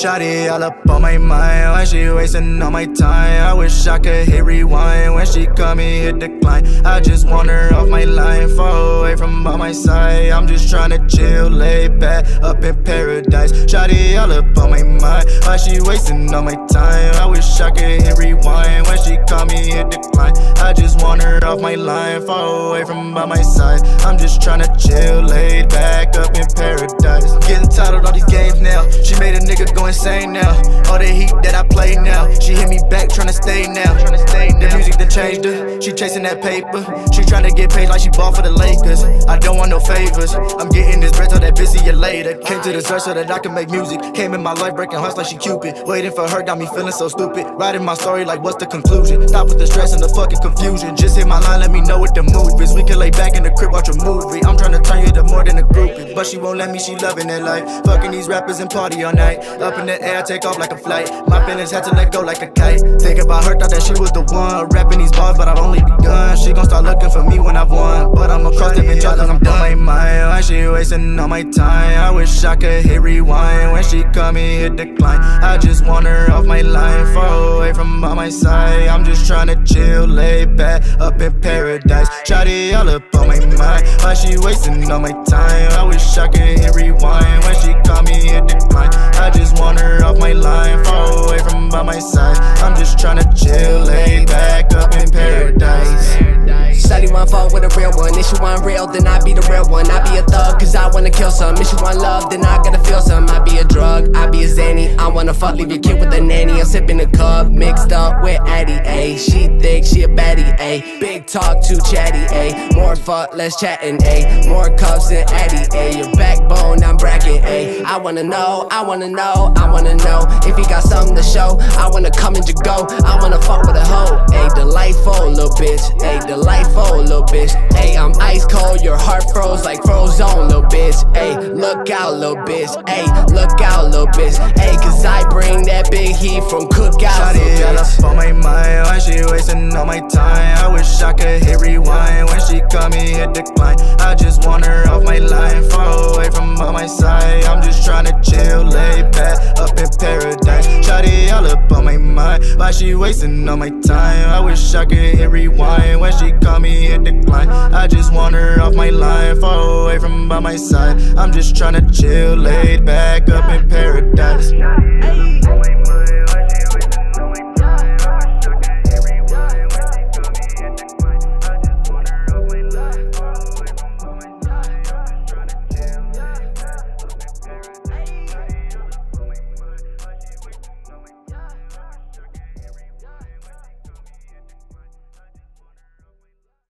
Shotty all up on my mind Why she wasting all my time. I wish I could hit rewind when she call me hit decline. I just want her off my line, far away from by my side. I'm just trying to chill, lay back up in paradise. Shotty all up on my mind why she wasting all my time. I wish I could hit rewind when she call me hit decline. I just want her off my line, far away from by my side. I'm just trying to chill, laid back up in paradise. Insane now. All the heat that I play now. She hit me back, tryna stay now. The music that changed her. She chasing that paper. She tryna get paid like she bought for the Lakers. I don't want no favors. I'm getting this bread so that see you later. Came to the earth so that I can make music. Came in my life breaking hearts like she Cupid. Waiting for her got me feeling so stupid. Writing my story like what's the conclusion? Stop with the stress and the fucking confusion. Just hit my line, let me know what the move is. We can lay back in the crib, watch a movie. I'm trying more than a groupie. But she won't let me, she loving that life. Fucking these rappers and party all night. Up in the air, take off like a flight. My feelings had to let go like a kite. Think about her, thought that she was the one. Rapping these bars, but I've only begun. She gon' start looking for me when I've won. But I'm across the bitch, cause I'm done. My mind, why she wasting all my time? I wish I could hit rewind. When she call me, hit decline. I just want her off my line, far away from by my side. I'm to chill, lay back, up in paradise. Shotty all up on my mind. Why she wasting all my time? I wish I could hit rewind. When she call me, hit decline. I just want her off my line, far away from by my side. I'm just trying to chill, lay back, up in paradise. Shawty want fuck with a real one. If she want real, then I be the real one. I be a thug, cause I wanna kill some. If she want love, then I gotta feel some. I be a drug, I wanna fuck, leave your kid with a nanny. I'm sipping a cup, mixed up with Addy, A. She thick, she a baddie, A. Big talk, too chatty, A. More fuck, less chatting, A. More cups than Addy, A. Your backbone, I'm bragging, A. I wanna know, I wanna know, I wanna know if you got something to show. I wanna come and you go. I wanna fuck with a hoe, A. Delightful, little bitch, A. Delightful, little bitch, A. I'm ice cold, your heart froze like frozen, bitch, A. Look out, little bitch, A. Look out, little bitch, A. Cause I bring that big heat from cookout, Shawty all bitch. up on my mind Why she wasting all my time I wish I could hit rewind When she call me hit decline I just want her off my line Far away from by my side I'm just trying to chill, she wasting all my time. I wish I could hit rewind. When she call me hit decline I just want her off my line Far away from by my side. I'm just trying to chill, laid back Up in paradise.